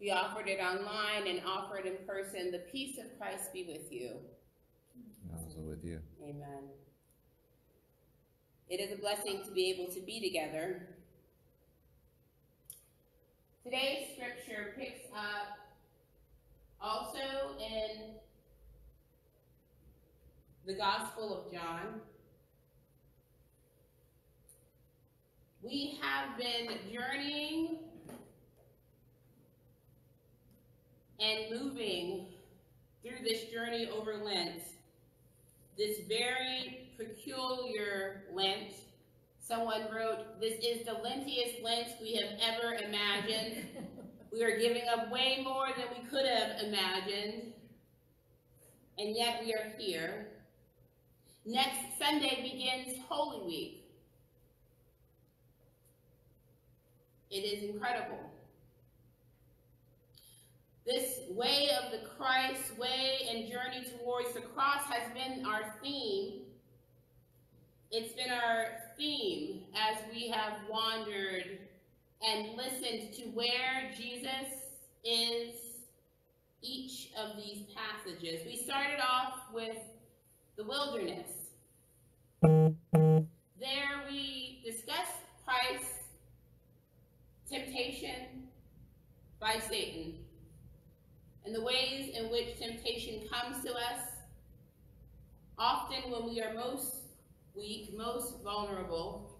We offered it online and offered in person. The peace of Christ be with you. Also with you. Amen. It is a blessing to be able to be together. Today's scripture picks up also in the Gospel of John. We have been journeying and moving through this journey over Lent, this very peculiar Lent. Someone wrote, This is the lentiest Lent we have ever imagined. we are giving up way more than we could have imagined, and yet we are here. Next Sunday begins Holy Week. It is incredible. This way of the Christ way and journey towards the cross has been our theme. It's been our theme as we have wandered and listened to where Jesus is each of these passages. We started off with the wilderness. There we discussed Christ's temptation by Satan and the ways in which temptation comes to us, often when we are most weak, most vulnerable.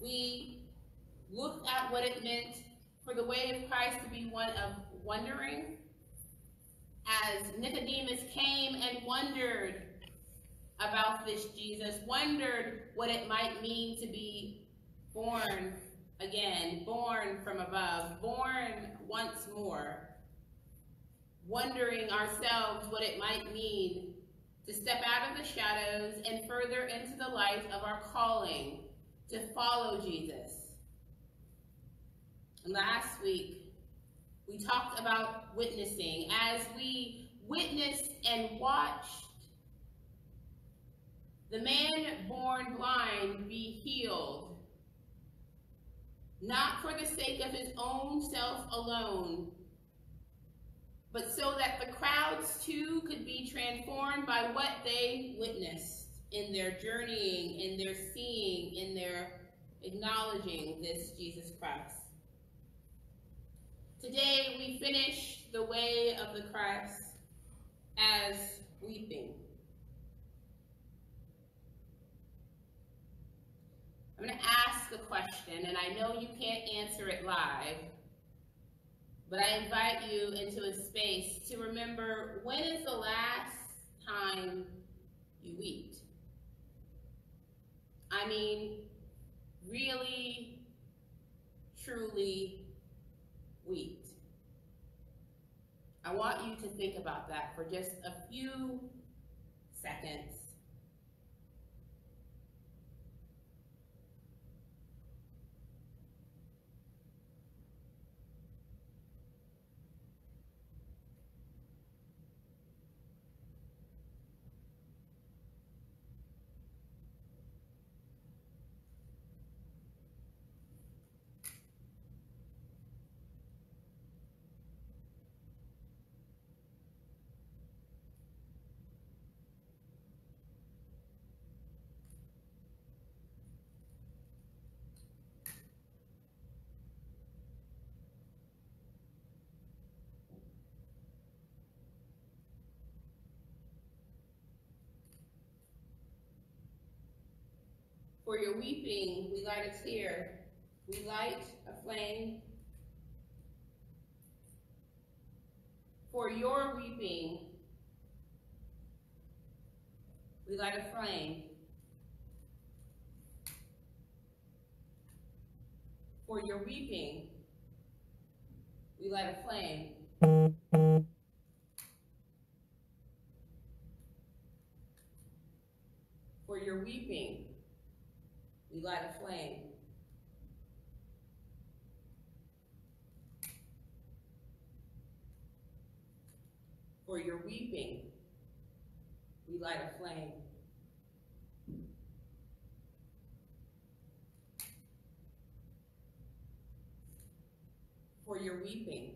We looked at what it meant for the way of Christ to be one of wondering, as Nicodemus came and wondered about this Jesus, wondered what it might mean to be born again, born from above, born once more, wondering ourselves what it might mean to step out of the shadows and further into the light of our calling to follow Jesus. Last week, we talked about witnessing as we witnessed and watched the man born blind be healed not for the sake of his own self alone, but so that the crowds too could be transformed by what they witnessed in their journeying, in their seeing, in their acknowledging this Jesus Christ. Today we finish the way of the Christ as weeping. I'm going to ask a question, and I know you can't answer it live, but I invite you into a space to remember when is the last time you wept? I mean, really, truly wept. I want you to think about that for just a few seconds. For your weeping, we light a tear. We light a flame. For your weeping, we light a flame. For your weeping, we light a flame. For your weeping, we light a flame. For your weeping, we light a flame. for your weeping,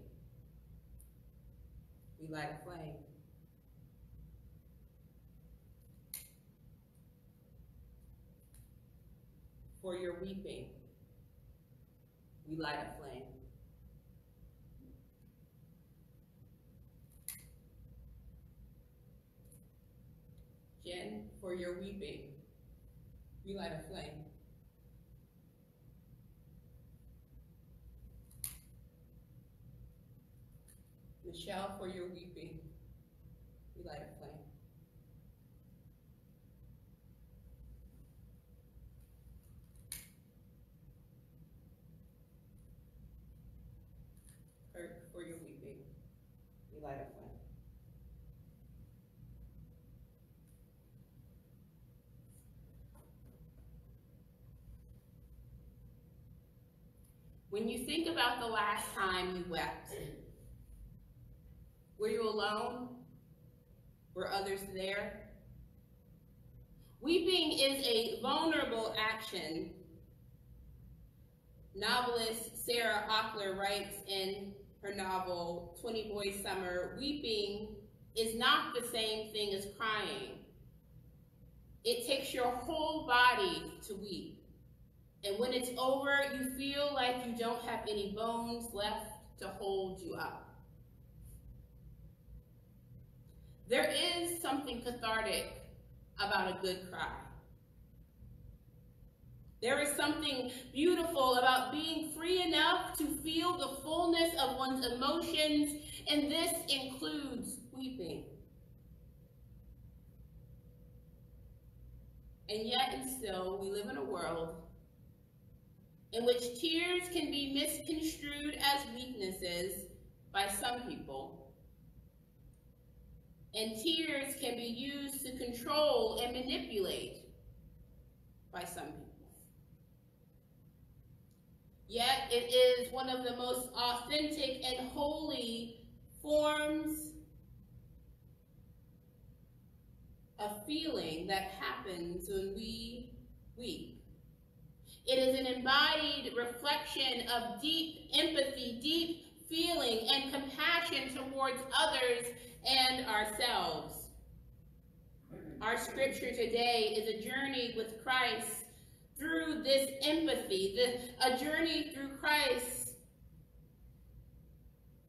we light a flame. For your weeping, we light a flame. Jen, for your weeping, we light a flame. Michelle, for your weeping, we light a flame. Kurt, for your weeping, we light a flame. When you think about the last time you wept, were you alone? Were others there? Weeping is a vulnerable action. Novelist Sarah Ockler writes in her novel, 20 Boys Summer, weeping is not the same thing as crying. It takes your whole body to weep. And when it's over, you feel like you don't have any bones left to hold you up. There is something cathartic about a good cry. There is something beautiful about being free enough to feel the fullness of one's emotions, and this includes weeping. And yet, and still, we live in a world in which tears can be misconstrued as weaknesses by some people. And tears can be used to control and manipulate by some people. Yet it is one of the most authentic and holy forms of feeling that happens when we weep. It is an embodied reflection of deep empathy, deep feeling, and compassion towards others and ourselves. Our scripture today is a journey with Christ through this empathy, the, a journey through Christ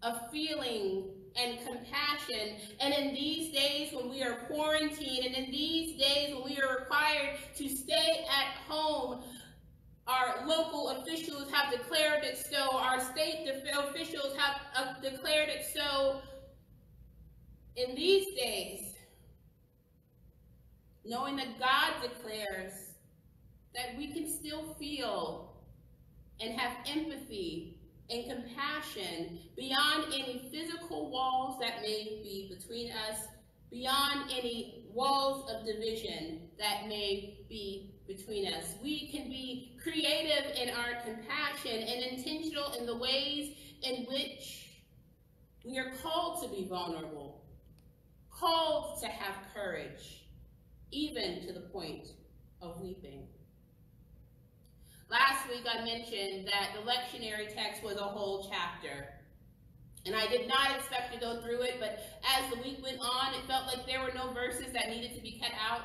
of feeling and compassion. And in these days when we are quarantined, and in these days when we are required to stay at home, our local officials have declared it so. Our state officials have declared it so. In these days, knowing that God declares that we can still feel and have empathy and compassion beyond any physical walls that may be between us, beyond any walls of division that may be between us. We can be creative in our compassion and intentional in the ways in which we are called to be vulnerable, called to have courage, even to the point of weeping. Last week I mentioned that the lectionary text was a whole chapter. And I did not expect to go through it, but as the week went on, it felt like there were no verses that needed to be cut out.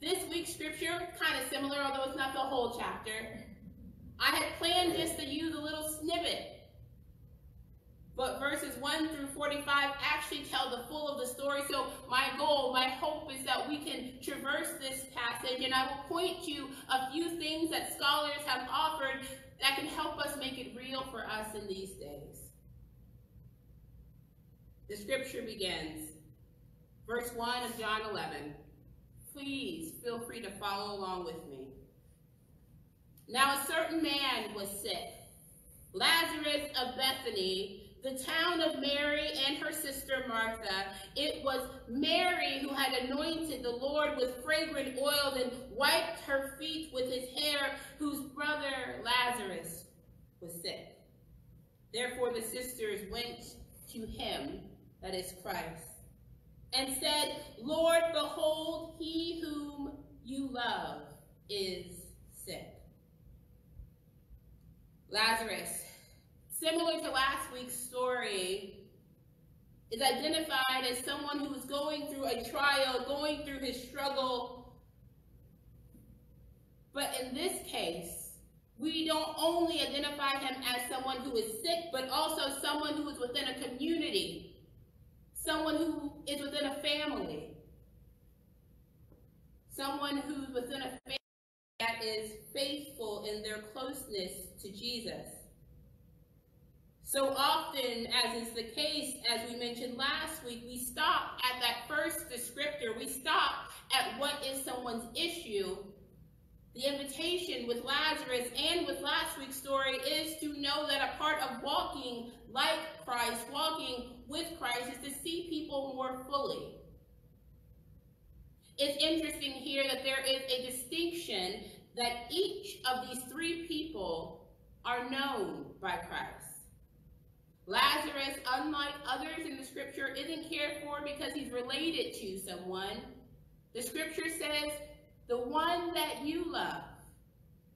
This week's scripture, kind of similar, although it's not the whole chapter. I had planned just to use a little snippet. But verses 1 through 45 actually tell the full of the story. So my goal, my hope is that we can traverse this passage and I will point to a few things that scholars have offered that can help us make it real for us in these days. The scripture begins, verse 1 of John 11 please feel free to follow along with me. Now a certain man was sick, Lazarus of Bethany, the town of Mary and her sister Martha. It was Mary who had anointed the Lord with fragrant oil and wiped her feet with his hair, whose brother Lazarus was sick. Therefore the sisters went to him, that is Christ, and said, Lord, behold, he whom you love is sick. Lazarus, similar to last week's story, is identified as someone who is going through a trial, going through his struggle. But in this case, we don't only identify him as someone who is sick, but also someone who is within a community, someone who is within a family, someone who's within a family that is faithful in their closeness to Jesus. So often, as is the case, as we mentioned last week, we stop at that first descriptor. We stop at what is someone's issue. The invitation with Lazarus and with last week's story is to know that a part of walking like Christ, walking with Christ, is to see people more fully. It's interesting here that there is a distinction that each of these three people are known by Christ. Lazarus, unlike others in the scripture, isn't cared for because he's related to someone. The scripture says, the one that you love,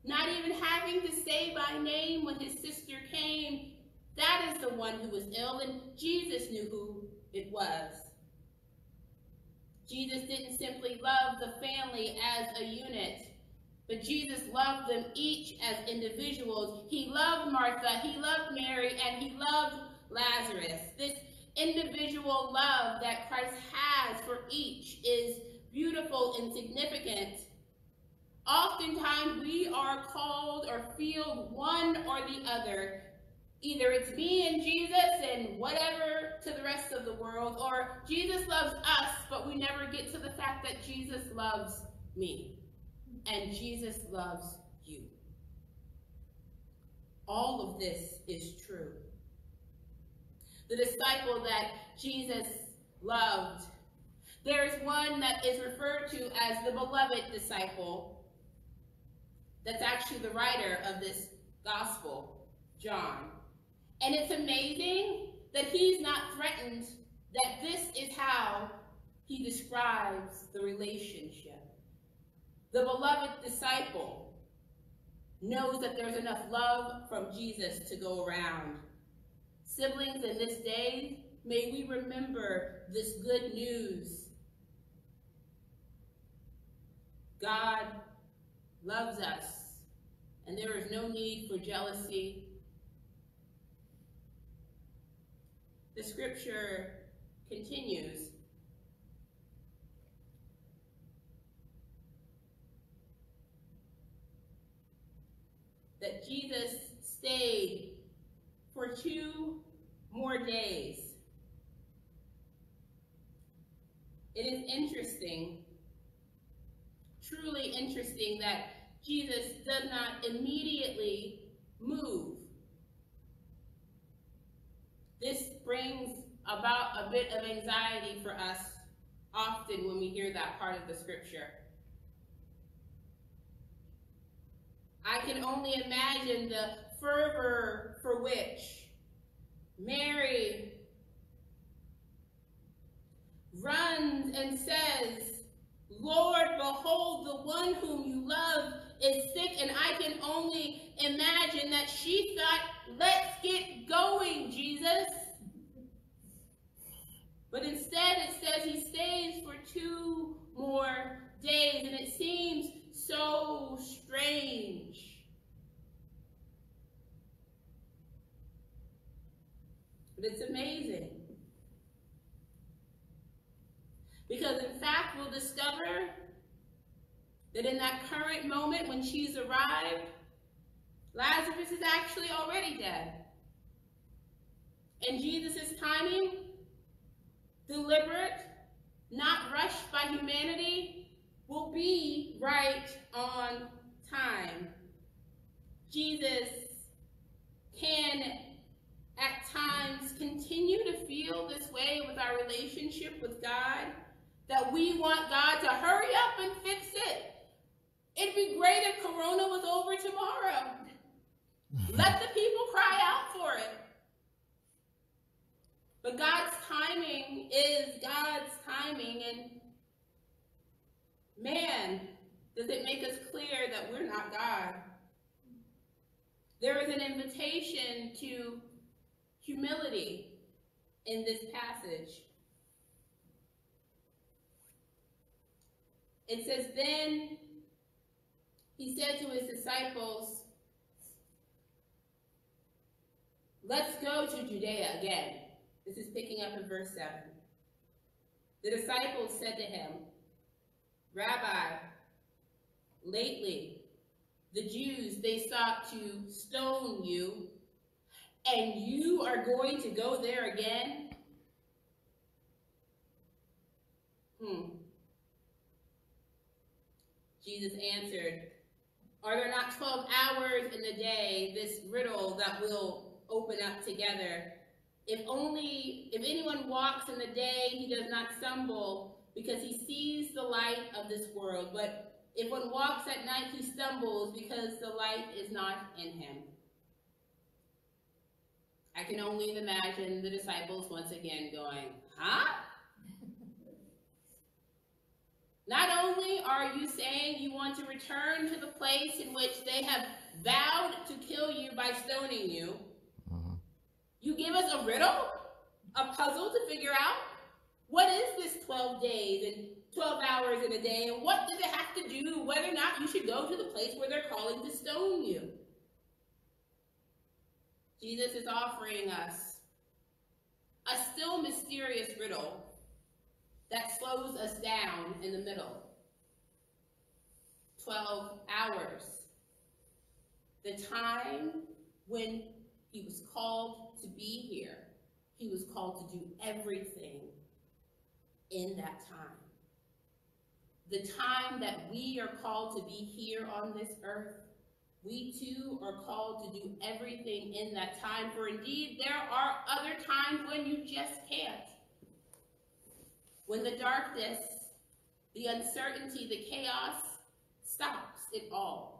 not even having to say by name when his sister came, one who was ill, and Jesus knew who it was. Jesus didn't simply love the family as a unit, but Jesus loved them each as individuals. He loved Martha, he loved Mary, and he loved Lazarus. This individual love that Christ has for each is beautiful and significant. Oftentimes we are called or feel one or the other. Either it's me and Jesus and whatever to the rest of the world, or Jesus loves us, but we never get to the fact that Jesus loves me and Jesus loves you. All of this is true. The disciple that Jesus loved. There is one that is referred to as the beloved disciple. That's actually the writer of this gospel, John. And it's amazing that he's not threatened that this is how he describes the relationship. The beloved disciple knows that there's enough love from Jesus to go around. Siblings, in this day, may we remember this good news. God loves us, and there is no need for jealousy. The scripture continues that Jesus stayed for two more days. It is interesting, truly interesting, that Jesus does not immediately move. This brings about a bit of anxiety for us often when we hear that part of the scripture. I can only imagine the fervor for which Mary runs and says, Lord, behold, the one whom you love is sick, and I can only imagine that she thought, let's get going, Jesus. But instead it says he stays for two more days, and it seems so strange. But it's amazing. Because in fact, we'll discover that in that current moment when she's arrived, Lazarus is actually already dead. And Jesus' timing, deliberate, not rushed by humanity, will be right on time. Jesus can at times continue to feel this way with our relationship with God, that we want God to hurry up and fix it. It'd be great if Corona was over tomorrow. Let the people cry out for it. But God's timing is God's timing, and Man, does it make us clear that we're not God? There is an invitation to humility in this passage. It says, Then he said to his disciples, Let's go to Judea again. This is picking up in verse 7. The disciples said to him, Rabbi, lately the Jews, they sought to stone you, and you are going to go there again? Hmm. Jesus answered, Are there not 12 hours in the day, this riddle that we'll open up together? If only, if anyone walks in the day, he does not stumble because he sees the light of this world. But if one walks at night, he stumbles because the light is not in him. I can only imagine the disciples once again going, huh? Not only are you saying you want to return to the place in which they have vowed to kill you by stoning you. You give us a riddle, a puzzle to figure out? What is this 12 days and 12 hours in a day, and what does it have to do whether or not you should go to the place where they're calling to stone you? Jesus is offering us a still mysterious riddle that slows us down in the middle. 12 hours. The time when he was called to be here. He was called to do everything in that time. The time that we are called to be here on this earth, we too are called to do everything in that time. For indeed, there are other times when you just can't. When the darkness, the uncertainty, the chaos stops it all.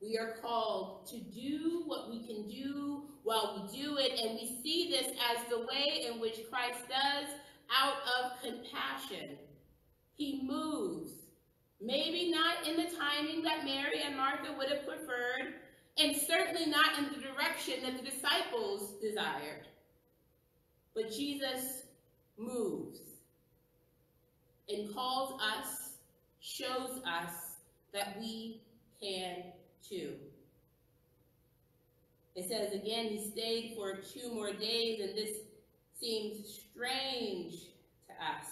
We are called to do what we can do while we do it, and we see this as the way in which Christ does out of compassion. He moves, maybe not in the timing that Mary and Martha would have preferred, and certainly not in the direction that the disciples desired. But Jesus moves and calls us, shows us that we can too. It says again, he stayed for two more days, and this seems strange to us.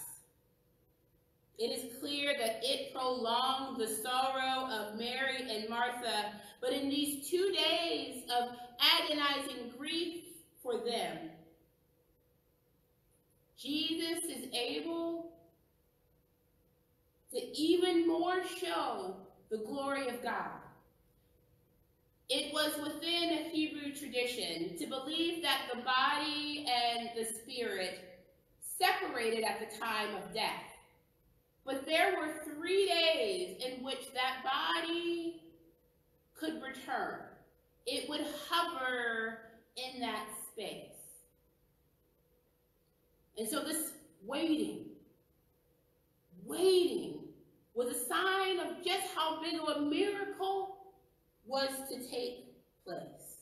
It is clear that it prolonged the sorrow of Mary and Martha, but in these two days of agonizing grief for them, Jesus is able to even more show the glory of God. It was within a Hebrew tradition to believe that the body and the spirit separated at the time of death. But there were three days in which that body could return. It would hover in that space. And so this waiting, waiting was a sign of just how big of a miracle was to take place.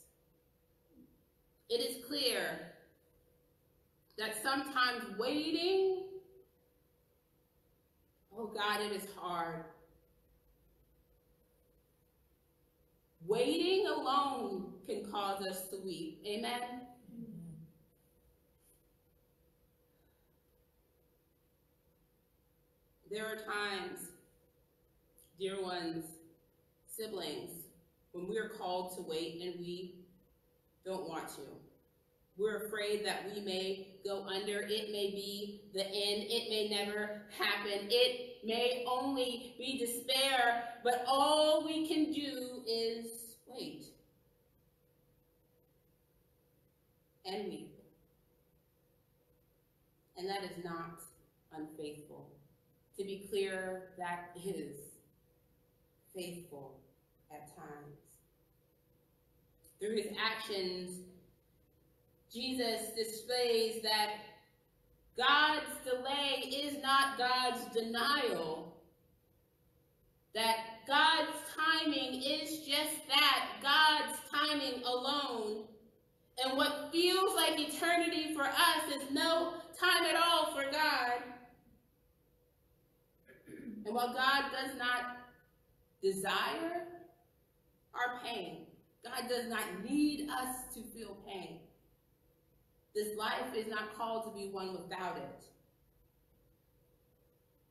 It is clear that sometimes waiting, oh God, it is hard. Waiting alone can cause us to weep. Amen? There are times, dear ones, siblings, when we are called to wait and we don't want to. We're afraid that we may go under. It may be the end. It may never happen. It may only be despair, but all we can do is wait and weep. And that is not unfaithful. To be clear, that is faithful at times. Through his actions, Jesus displays that God's delay is not God's denial. That God's timing is just that, God's timing alone. And what feels like eternity for us is no time at all for God. And while God does not desire our pain, God does not need us to feel pain. This life is not called to be one without it.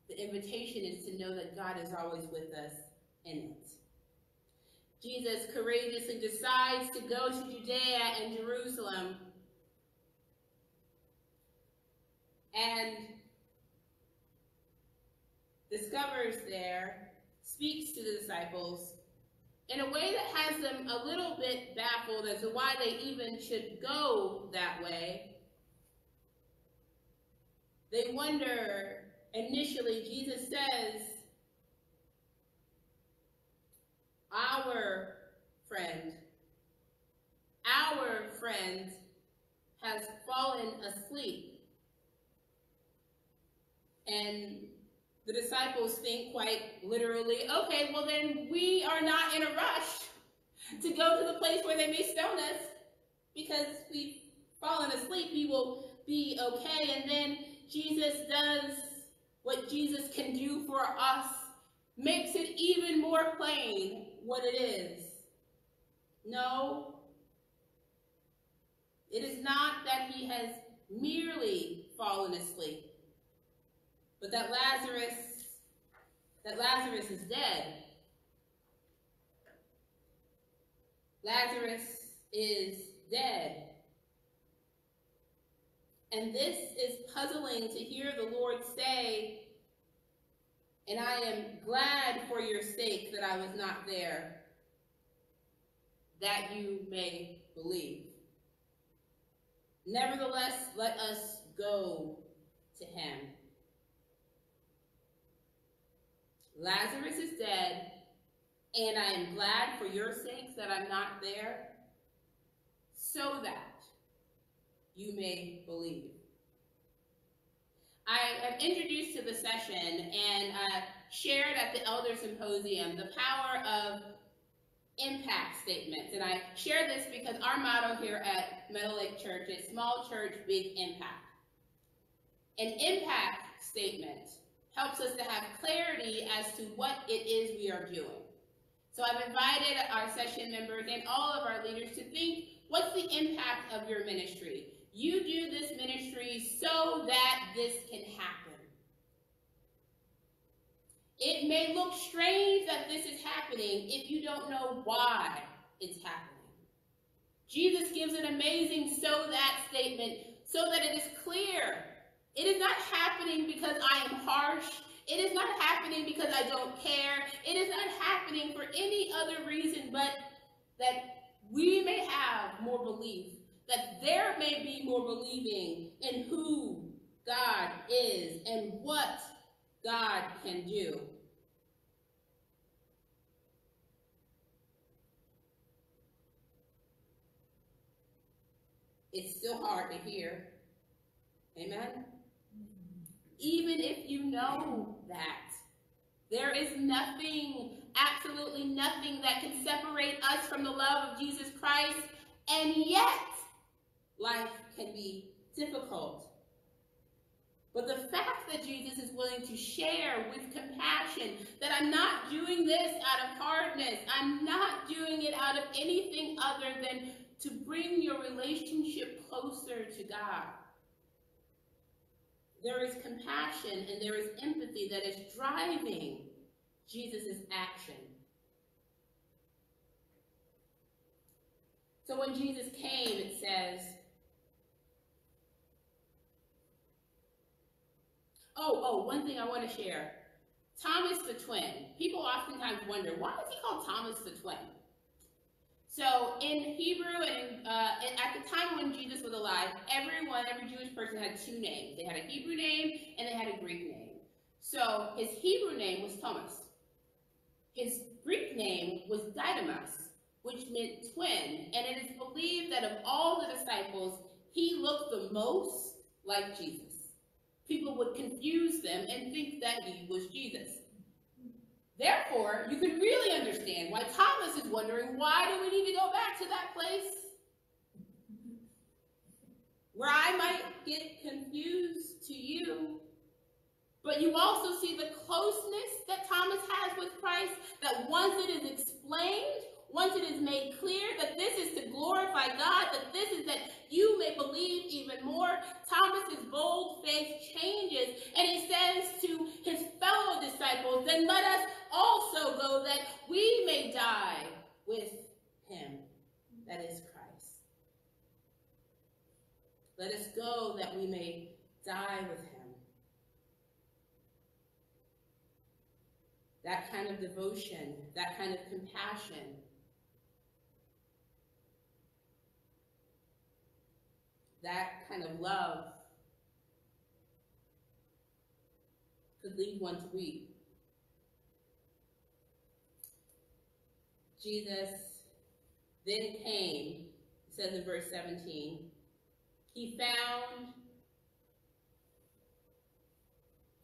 The invitation is to know that God is always with us in it. Jesus courageously decides to go to Judea and Jerusalem and discovers there, speaks to the disciples in a way that has them a little bit baffled as to why they even should go that way. They wonder initially, Jesus says, our friend, our friend has fallen asleep. And the disciples think quite literally, okay, well then we are not in a rush to go to the place where they may stone us because we've fallen asleep. We will be okay. And then Jesus does what Jesus can do for us, makes it even more plain what it is. No, it is not that he has merely fallen asleep, but that Lazarus, that Lazarus is dead. Lazarus is dead. And this is puzzling to hear the Lord say, and I am glad for your sake that I was not there, that you may believe. Nevertheless, let us go to him. Lazarus is dead, and I am glad for your sakes that I'm not there, so that you may believe. I have introduced to the session and uh, shared at the Elder Symposium the power of impact statements. And I share this because our motto here at Meadowlake Church is small church, big impact. An impact statement helps us to have clarity as to what it is we are doing. So I've invited our session members and all of our leaders to think, what's the impact of your ministry? You do this ministry so that this can happen. It may look strange that this is happening if you don't know why it's happening. Jesus gives an amazing so that statement so that it is clear. It is not happening because I am harsh. It is not happening because I don't care. It is not happening for any other reason but that we may have more belief that there may be more believing in who God is and what God can do. It's still hard to hear. Amen? Even if you know that. There is nothing, absolutely nothing that can separate us from the love of Jesus Christ. And yet, life can be difficult. But the fact that Jesus is willing to share with compassion that I'm not doing this out of hardness, I'm not doing it out of anything other than to bring your relationship closer to God. There is compassion and there is empathy that is driving Jesus' action. So when Jesus came, it says, Oh, oh, one thing I want to share. Thomas the twin. People oftentimes wonder, why is he called Thomas the twin? So in Hebrew and uh, at the time when Jesus was alive, everyone, every Jewish person had two names. They had a Hebrew name and they had a Greek name. So his Hebrew name was Thomas. His Greek name was Didymus, which meant twin. And it is believed that of all the disciples, he looked the most like Jesus people would confuse them and think that he was Jesus. Therefore, you can really understand why Thomas is wondering, why do we need to go back to that place? where I might get confused to you. But you also see the closeness that Thomas has with Christ, that once it is explained, once it is made clear that this is to glorify God, that this is that you may believe even more, Thomas's bold faith changes and he says to his fellow disciples, then let us also go that we may die with him. That is Christ. Let us go that we may die with him. That kind of devotion, that kind of compassion, that kind of love could lead one to weep. Jesus then came, says in verse 17, he found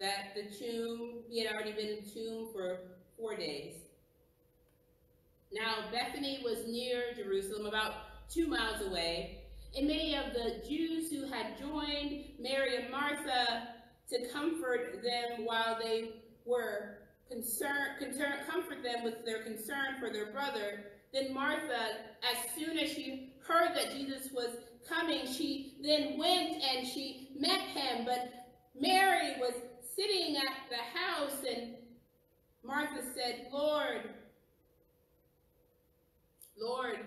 that the tomb, he had already been in the tomb for four days. Now, Bethany was near Jerusalem, about two miles away, and many of the Jews who had joined Mary and Martha to comfort them while they were concerned, concern, comfort them with their concern for their brother. Then Martha, as soon as she heard that Jesus was coming, she then went and she met him. But Mary was sitting at the house, and Martha said, Lord, Lord,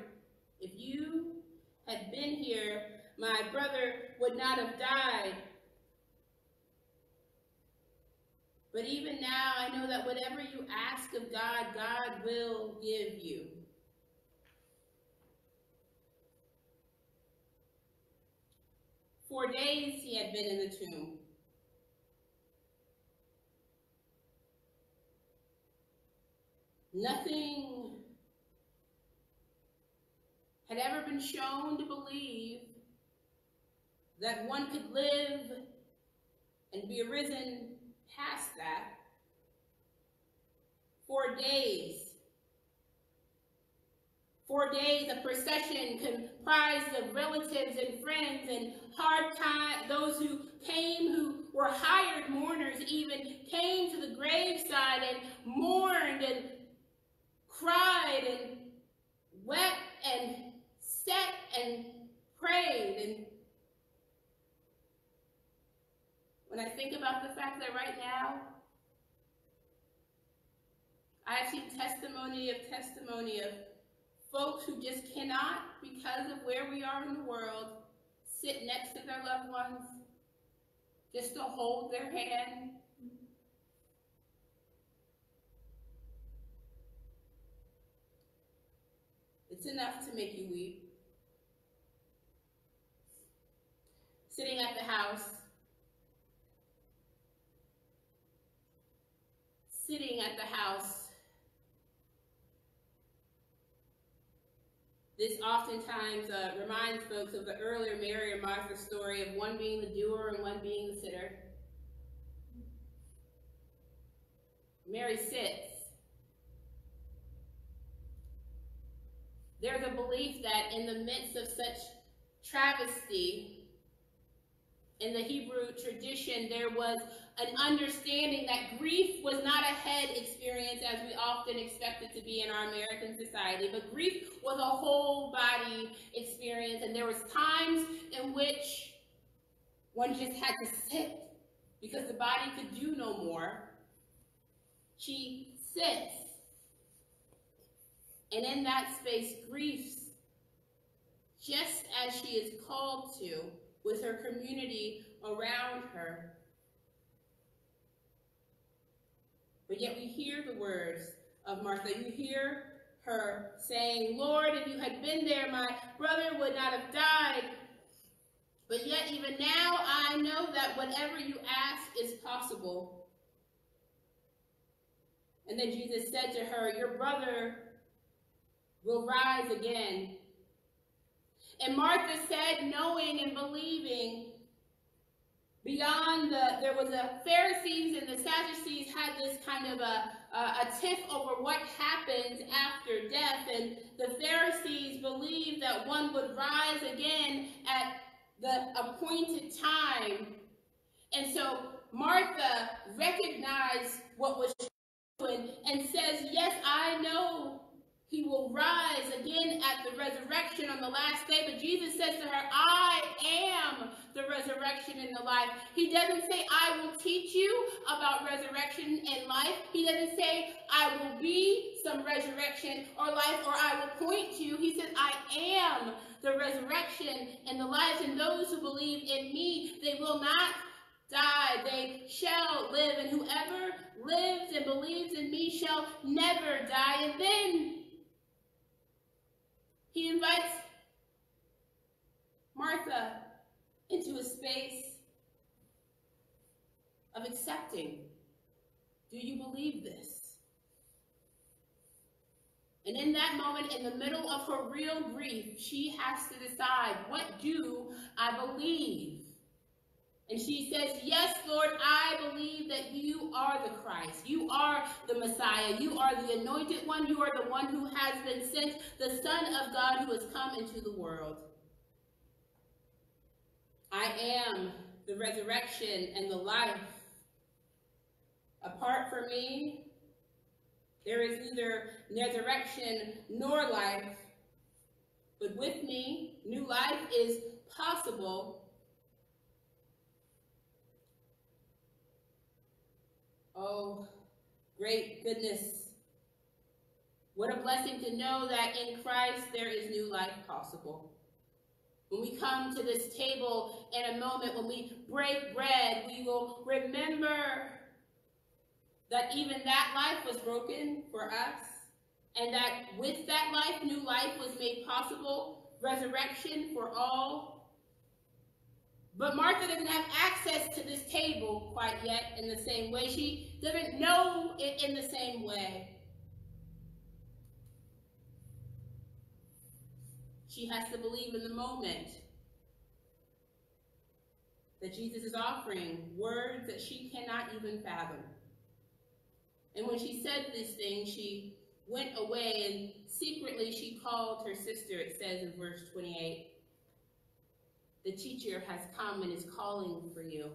if you had been here, my brother would not have died. But even now, I know that whatever you ask of God, God will give you. Four days he had been in the tomb. Nothing had ever been shown to believe that one could live and be arisen past that. Four days. Four days, a procession comprised of relatives and friends and hard time, those who came who were hired mourners even came to the graveside and mourned and cried and wept and sat and prayed. And when I think about the fact that right now, I have seen testimony of testimony of folks who just cannot, because of where we are in the world, sit next to their loved ones, just to hold their hand, It's enough to make you weep. Sitting at the house, sitting at the house, this oftentimes uh, reminds folks of the earlier Mary and Martha story of one being the doer and one being the sitter. Mary sits. There's a belief that in the midst of such travesty, in the Hebrew tradition, there was an understanding that grief was not a head experience as we often expect it to be in our American society, but grief was a whole body experience, and there was times in which one just had to sit because the body could do no more. She sits and in that space grieves just as she is called to with her community around her. But yet we hear the words of Martha. You hear her saying, Lord, if you had been there, my brother would not have died. But yet even now I know that whatever you ask is possible. And then Jesus said to her, your brother will rise again. And Martha said, knowing and believing, beyond the, there was a Pharisees and the Sadducees had this kind of a, a, a tiff over what happens after death. And the Pharisees believed that one would rise again at the appointed time. And so Martha recognized what was and says, Yes, I know he will rise again at the resurrection on the last day. But Jesus says to her, I am the resurrection and the life. He doesn't say, I will teach you about resurrection and life. He doesn't say, I will be some resurrection or life, or I will point to you. He says, I am the resurrection and the life. And those who believe in me, they will not die. They shall live. And whoever lives and believes in me shall never die. And then he invites Martha into a space of accepting. Do you believe this? And in that moment, in the middle of her real grief, she has to decide, what do I believe? And she says, Yes, Lord, I believe that you are the Christ. You are the Messiah. You are the anointed one. You are the one who has been sent, the Son of God who has come into the world. I am the resurrection and the life. Apart from me, there is neither resurrection nor life. But with me, new life is possible Oh, great goodness. What a blessing to know that in Christ there is new life possible. When we come to this table in a moment, when we break bread, we will remember that even that life was broken for us, and that with that life, new life was made possible, resurrection for all but Martha doesn't have access to this table quite yet in the same way. She doesn't know it in the same way. She has to believe in the moment that Jesus is offering words that she cannot even fathom. And when she said this thing, she went away and secretly she called her sister, it says in verse 28. The teacher has come and is calling for you,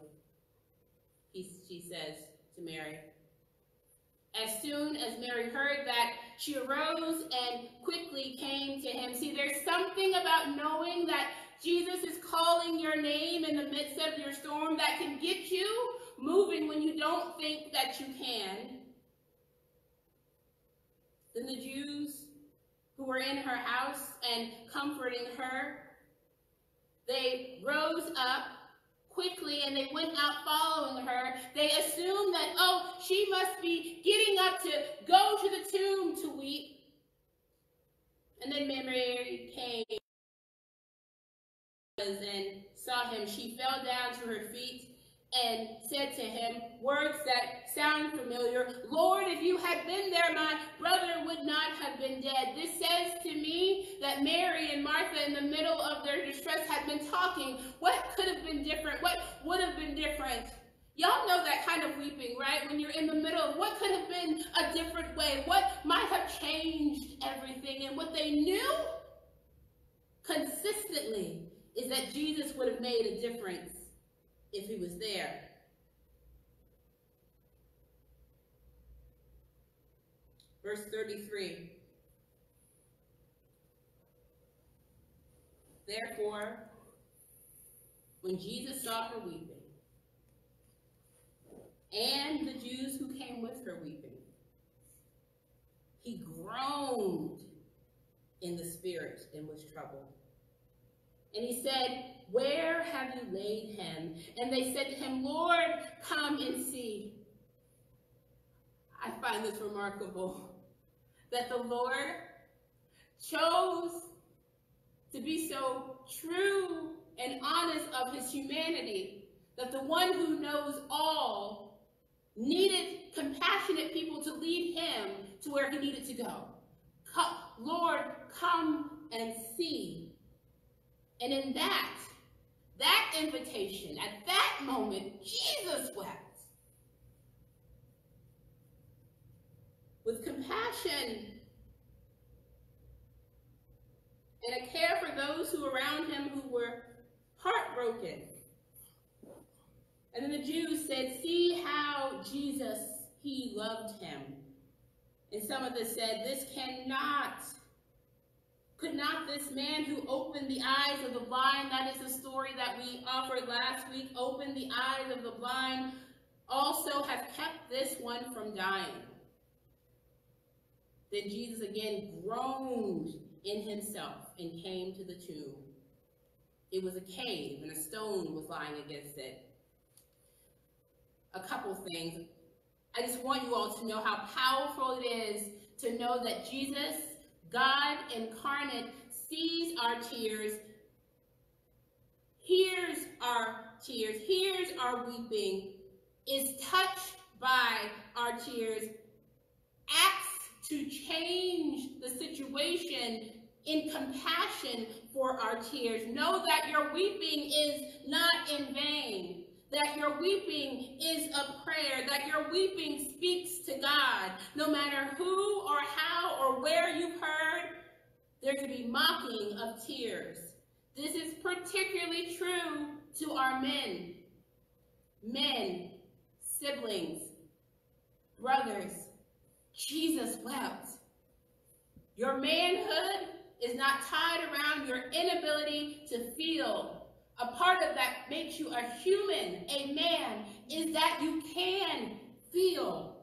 he, she says to Mary. As soon as Mary heard that, she arose and quickly came to him. See, there's something about knowing that Jesus is calling your name in the midst of your storm that can get you moving when you don't think that you can. Then the Jews who were in her house and comforting her they rose up quickly and they went out following her. They assumed that, oh, she must be getting up to go to the tomb to weep. And then Mary came and saw him. She fell down to her feet and said to him words that sound familiar. Lord, if you had been there, my brother would not have been dead. This says to me that Mary and Martha, in the middle of their distress, had been talking. What could have been different? What would have been different? Y'all know that kind of weeping, right? When you're in the middle of what could have been a different way? What might have changed everything? And what they knew consistently is that Jesus would have made a difference if he was there. Verse 33. Therefore, when Jesus saw her weeping, and the Jews who came with her weeping, he groaned in the spirit and was troubled. And he said, Where have you laid him? And they said to him, Lord, come and see. I find this remarkable that the Lord chose to be so true and honest of his humanity that the one who knows all needed compassionate people to lead him to where he needed to go. Lord, come and see. And in that, that invitation, at that moment, Jesus wept. With compassion and a care for those who around him who were heartbroken. And then the Jews said, See how Jesus, he loved him. And some of them said, This cannot, could not this man who opened the eyes of the blind, that is the story that we offered last week, open the eyes of the blind, also have kept this one from dying? Then Jesus again groaned in himself and came to the tomb. It was a cave, and a stone was lying against it. A couple things. I just want you all to know how powerful it is to know that Jesus, God incarnate, sees our tears, hears our tears, hears our weeping, is touched by our tears, acts to change the situation in compassion for our tears. Know that your weeping is not in vain. That your weeping is a prayer. That your weeping speaks to God. No matter who or how or where you've heard, there could be mocking of tears. This is particularly true to our men. Men, siblings, brothers. Jesus wept. Your manhood is not tied around your inability to feel. A part of that makes you a human, a man, is that you can feel.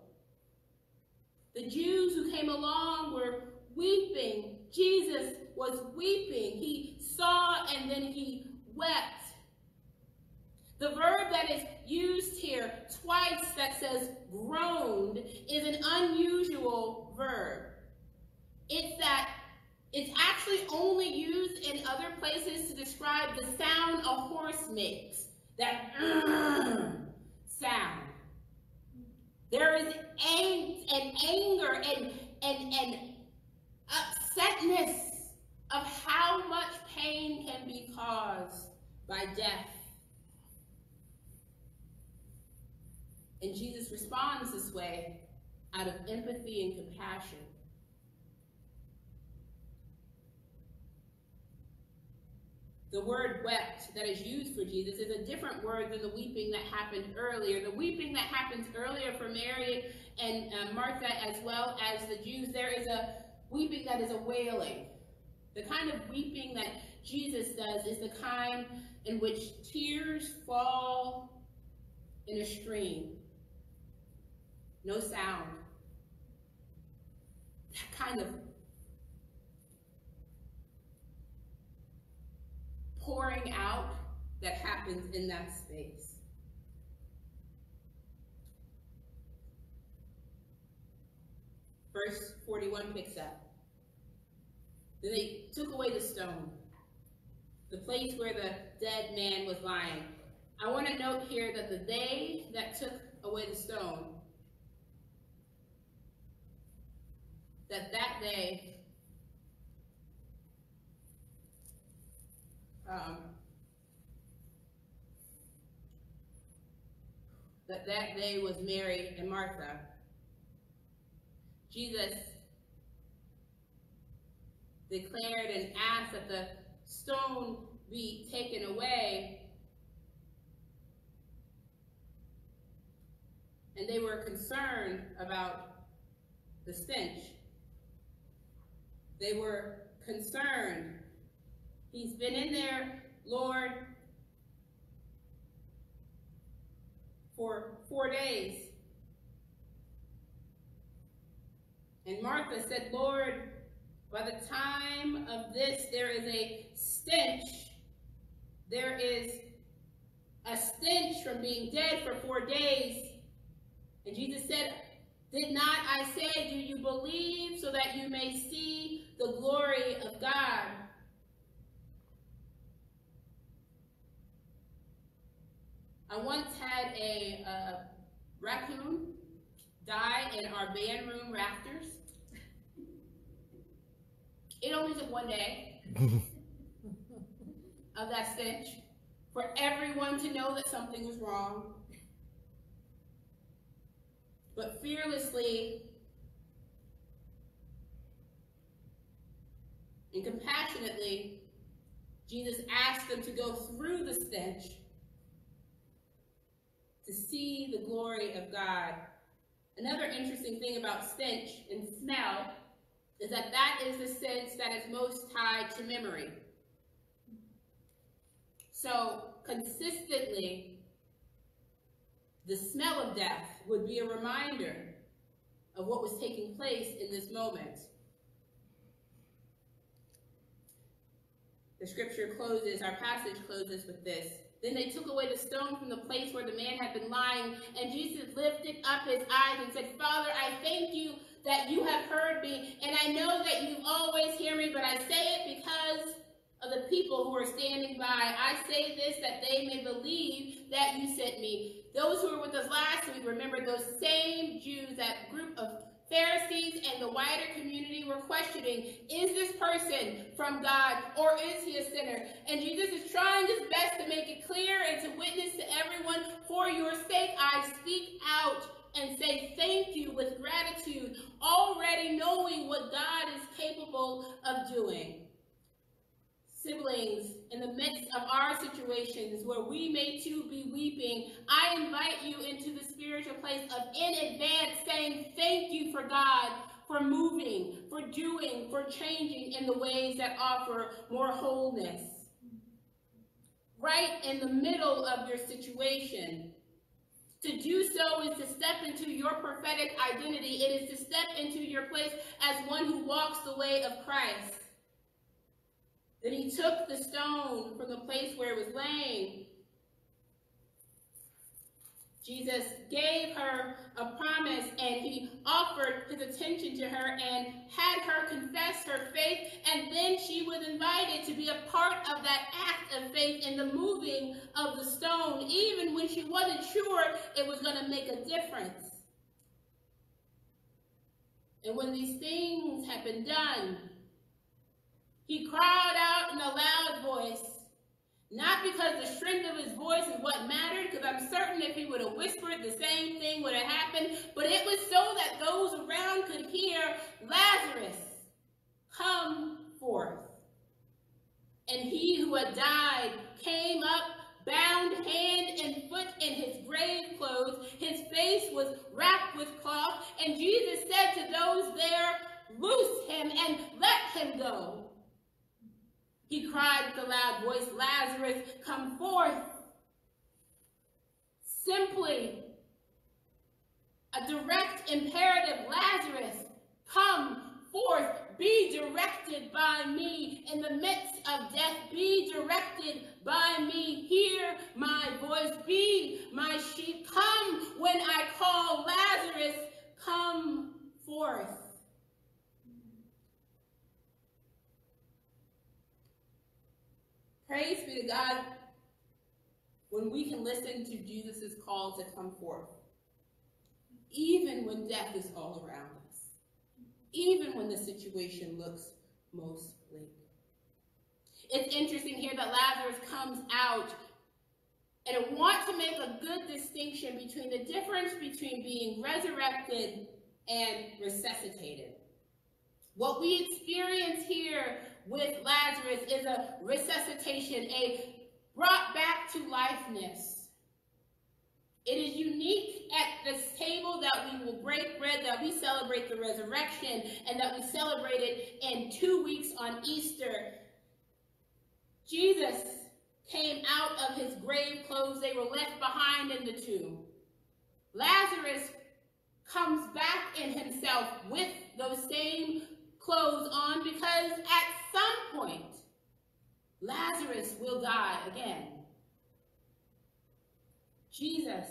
The Jews who came along were weeping. Jesus was weeping. He saw and then he wept. The verb that is used here twice that says groaned is an unusual verb. It's that it's actually only used in other places to describe the sound a horse makes, that sound. There is ang and anger and, and, and upsetness of how much pain can be caused by death. And Jesus responds this way out of empathy and compassion. The word wept that is used for Jesus is a different word than the weeping that happened earlier. The weeping that happens earlier for Mary and uh, Martha as well as the Jews, there is a weeping that is a wailing. The kind of weeping that Jesus does is the kind in which tears fall in a stream. No sound. That kind of pouring out that happens in that space. Verse 41 picks up. Then they took away the stone, the place where the dead man was lying. I want to note here that the they that took away the stone, that that day um, that that day was Mary and Martha. Jesus declared and asked that the stone be taken away. And they were concerned about the stench. They were concerned He's been in there, Lord, for four days. And Martha said, Lord, by the time of this, there is a stench. There is a stench from being dead for four days. And Jesus said, Did not I say, do you believe so that you may see the glory of God? I once had a uh, raccoon die in our band room rafters. It only took one day of that stench for everyone to know that something was wrong. But fearlessly and compassionately, Jesus asked them to go through the stench to see the glory of God. Another interesting thing about stench and smell is that that is the sense that is most tied to memory. So consistently, the smell of death would be a reminder of what was taking place in this moment. The scripture closes, our passage closes with this. Then they took away the stone from the place where the man had been lying, and Jesus lifted up his eyes and said, Father, I thank you that you have heard me, and I know that you always hear me, but I say it because of the people who are standing by. I say this that they may believe that you sent me. Those who were with us last week remember those same Jews, that group of Pharisees and the wider community were questioning, is this person from God or is he a sinner? And Jesus is trying his best to make it clear and to witness to everyone, for your sake I speak out and say thank you with gratitude, already knowing what God is capable of doing siblings, in the midst of our situations where we may too be weeping, I invite you into the place of in advance saying thank you for God for moving, for doing, for changing in the ways that offer more wholeness. Right in the middle of your situation. To do so is to step into your prophetic identity. It is to step into your place as one who walks the way of Christ. Then he took the stone from the place where it was laying. Jesus gave her a promise and he offered his attention to her and had her confess her faith. And then she was invited to be a part of that act of faith in the moving of the stone, even when she wasn't sure it was going to make a difference. And when these things had been done, he cried out in a loud voice, not because the strength of his voice is what mattered, because I'm certain if he would have whispered, the same thing would have happened, but it was so that those around could hear, Lazarus, come forth. And he who had died came up, bound hand and foot in his grave clothes. His face was wrapped with cloth. And Jesus said to those there, Loose him and let him go. He cried with a loud voice, Lazarus, come forth. Simply, a direct imperative, Lazarus, come forth. Be directed by me in the midst of death. Be directed by me. Hear my voice. Be my sheep. Come when I call Lazarus, come forth. Praise be to God when we can listen to Jesus' call to come forth. Even when death is all around us. Even when the situation looks most bleak. It's interesting here that Lazarus comes out and I want to make a good distinction between the difference between being resurrected and resuscitated. What we experience here with Lazarus is a resuscitation, a brought back to lifeness. It is unique at this table that we will break bread, that we celebrate the resurrection, and that we celebrate it in two weeks on Easter. Jesus came out of his grave clothes. They were left behind in the tomb. Lazarus comes back in himself with those same clothes on because at Lazarus will die again. Jesus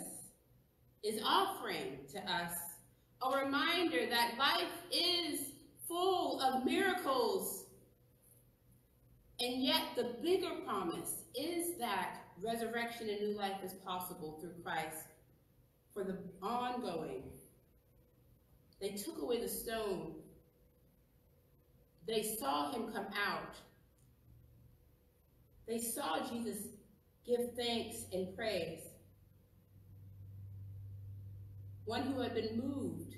is offering to us a reminder that life is full of miracles. And yet the bigger promise is that resurrection and new life is possible through Christ for the ongoing. They took away the stone they saw him come out. They saw Jesus give thanks and praise. One who had been moved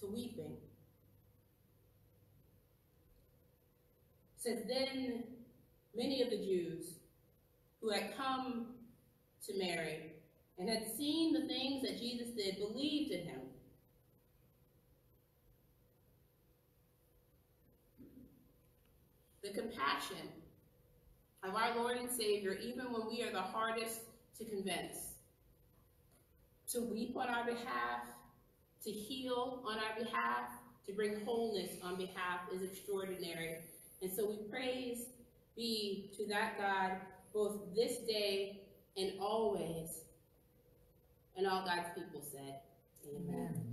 to weeping. Says, then many of the Jews who had come to Mary and had seen the things that Jesus did believed in him. The compassion of our Lord and Savior, even when we are the hardest to convince, to weep on our behalf, to heal on our behalf, to bring wholeness on behalf is extraordinary. And so we praise be to that God both this day and always. And all God's people said, Amen. Amen.